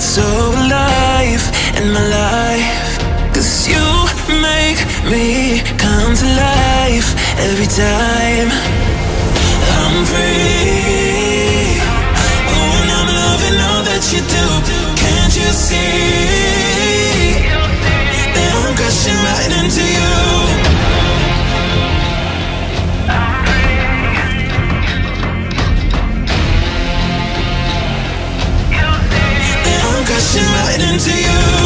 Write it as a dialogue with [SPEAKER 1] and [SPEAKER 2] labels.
[SPEAKER 1] so alive in my life. Cause you make me come to life every time. I'm free right into you.